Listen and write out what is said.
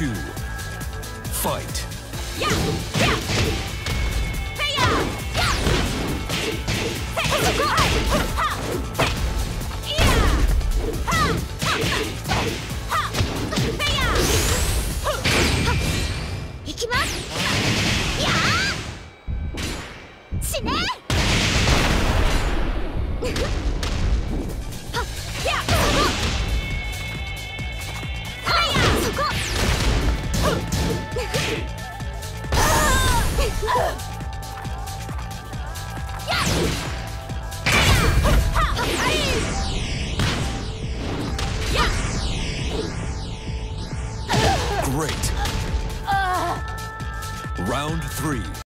two, fight. Yeah! Ha! Great. Round three.